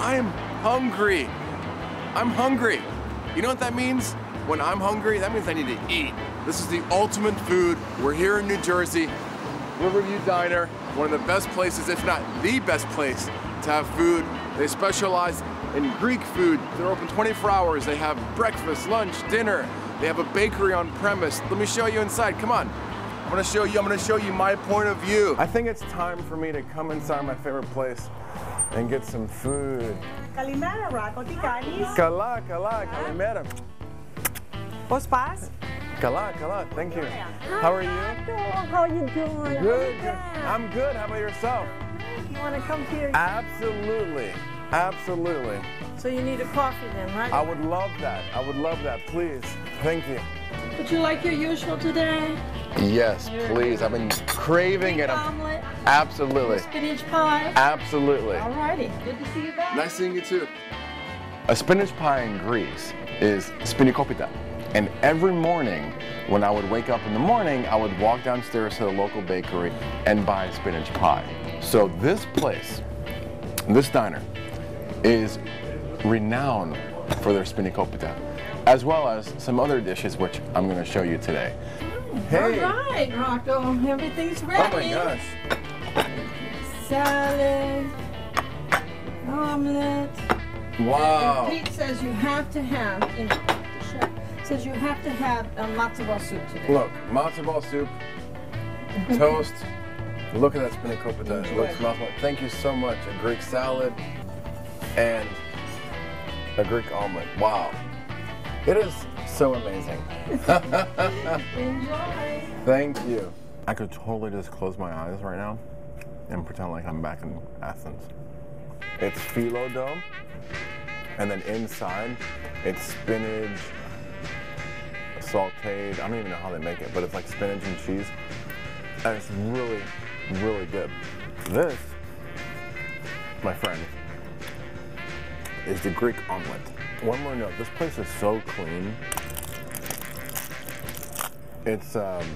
I'm hungry. I'm hungry. You know what that means? When I'm hungry, that means I need to eat. This is the ultimate food. We're here in New Jersey, Riverview Diner, one of the best places, if not the best place, to have food. They specialize in Greek food. They're open 24 hours. They have breakfast, lunch, dinner. They have a bakery on premise. Let me show you inside. Come on. I'm gonna show you, I'm gonna show you my point of view. I think it's time for me to come inside my favorite place and get some food. Kalimera, Rocco, Ticanis. Kala, kala, kalimera. Os paz? Kala, kala, thank you. How are you? How are you doing? Good. I'm good. How about yourself? You want to come here? Absolutely. Absolutely. So you need a coffee then, right? I would love that. I would love that. Please. Thank you. Would you like your usual today? Yes, please. I've been craving it. Omelet, Absolutely. spinach pie. Absolutely. Alrighty, good to see you back. Nice seeing you too. A spinach pie in Greece is spanakopita. And every morning, when I would wake up in the morning, I would walk downstairs to the local bakery and buy a spinach pie. So this place, this diner, is renowned for their spanakopita, as well as some other dishes which I'm going to show you today. Hey! All right, Rocco, everything's ready. Oh my gosh! Salad, omelet. Wow! And Pete says you have to have, you know, chef says you have to have a matzo ball soup today. Look, matzo ball soup, toast. Look at that spanakopita. It looks mouthful. Thank you so much. A Greek salad and a Greek omelet. Wow. It is so amazing. Enjoy. Thank you. I could totally just close my eyes right now and pretend like I'm back in Athens. It's phyllo dough, and then inside it's spinach, sauteed. I don't even know how they make it, but it's like spinach and cheese. And it's really, really good. This, my friend, is the Greek omelet. One more note, this place is so clean. It's um,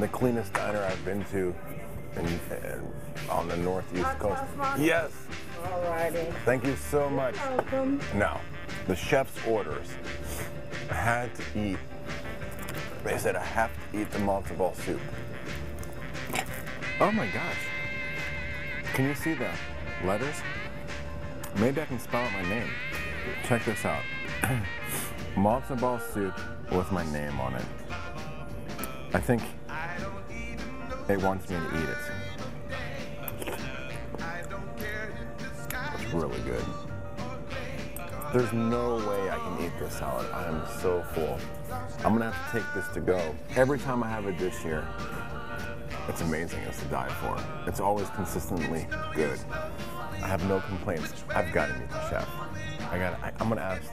the cleanest diner I've been to in, in- on the northeast Hot coast. Yes, Alrighty. thank you so much. Welcome. Now, the chef's orders I had to eat. They said I have to eat the ball soup. Oh my gosh! Can you see the letters? Maybe I can spell out my name. Check this out. matzo ball soup with my name on it. I think it wants me to eat it. It's really good. There's no way I can eat this salad. I am so full. I'm gonna have to take this to go. Every time I have a dish here, it's amazing. It's to die for. It's always consistently good. I have no complaints. I've got to meet the chef. I got. I'm gonna ask.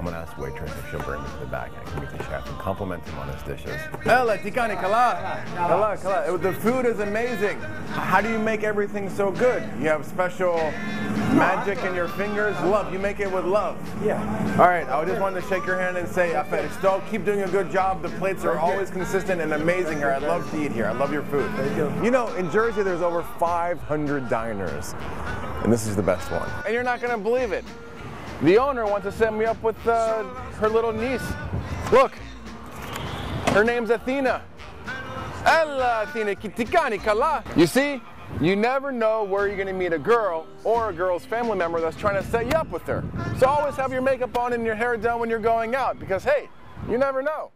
I'm gonna ask waitress if she'll bring me to the back. and I can meet the chef and compliment him on his dishes. Ella, tikani kala, kala, kala. The food is amazing. How do you make everything so good? You have special magic in your fingers. Love. You make it with love. Yeah. All right, I just wanted to shake your hand and say, Aferisto, keep doing a good job. The plates are always consistent and amazing here. I love to eat here. I love your food. Thank you. You know, in Jersey, there's over 500 diners, and this is the best one. And you're not gonna believe it. The owner wants to set me up with uh, her little niece. Look, her name's Athena. Ella Athena Kitikani Kala. You see, you never know where you're gonna meet a girl or a girl's family member that's trying to set you up with her. So always have your makeup on and your hair done when you're going out because hey, you never know.